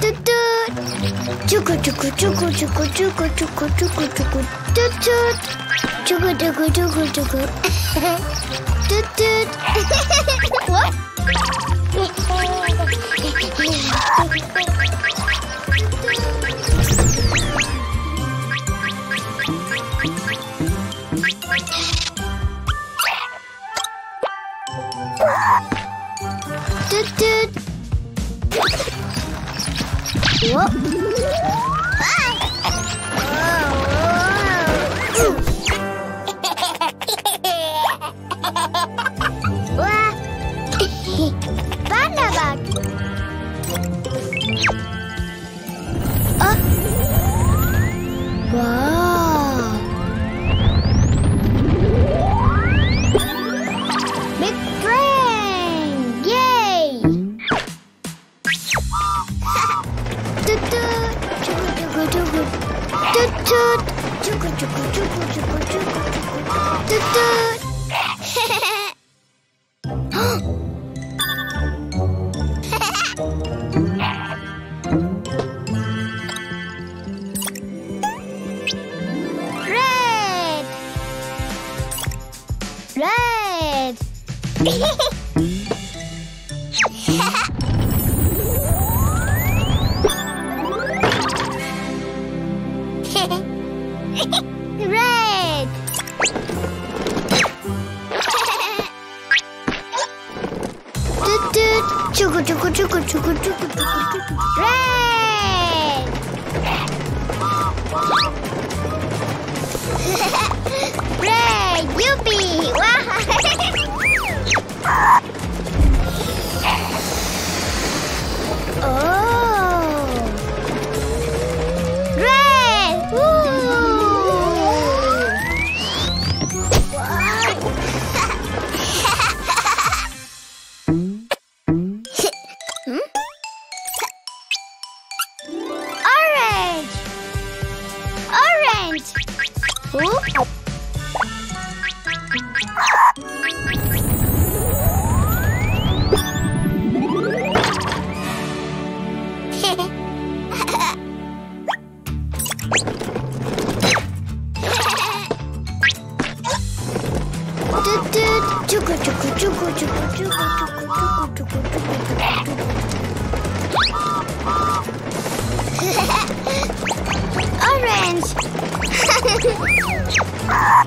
Toot toot. Chuku chuku chuku chuku chuku chuku chuku chuku. Toot toot. Chuku chuku chuku chuku. Toot toot. What? Toot toot. Chuku, chuku, chuku, chuku, chuku, chuku, toot, toot. Ray, Yuppie! Wow! Oop. Toot toot. Chuku chuku chuku chuku chuku chuku chuku chuku chuku Ah!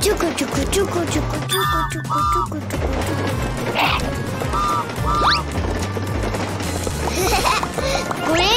ちょこちょこちょこちょこちょこちょこちょこちょこ。これ？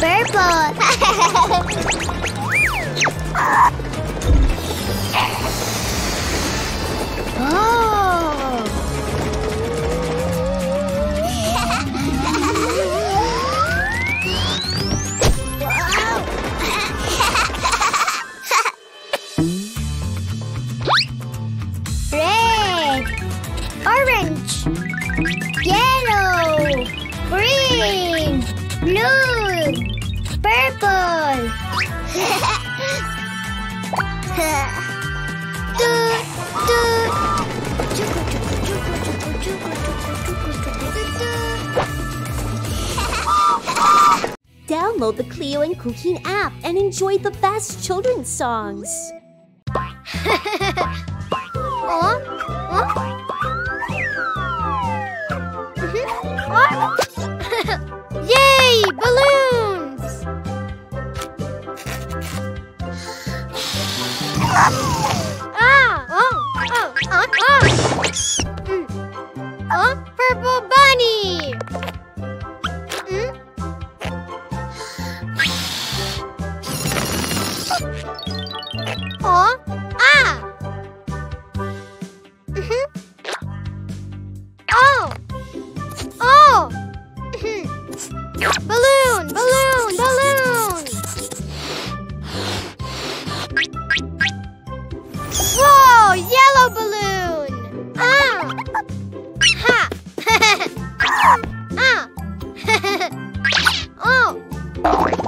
Purple. oh. download the Cleo and Cuquin app and enjoy the best children's songs. Yay! Balloons! ah! Oh! Oh! Oh! Oh! Mm. purple Bye.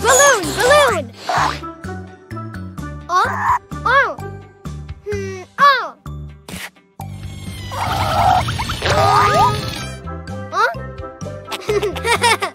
Balloon! Balloon! Oh! Oh! Hmm, oh! Huh? Oh. Oh.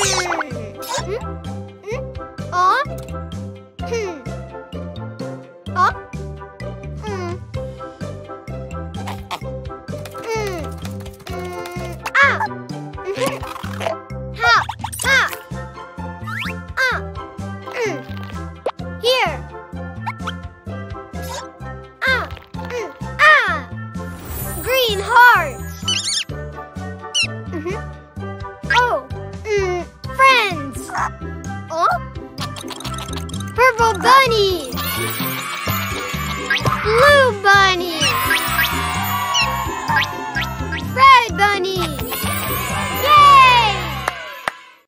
Hı?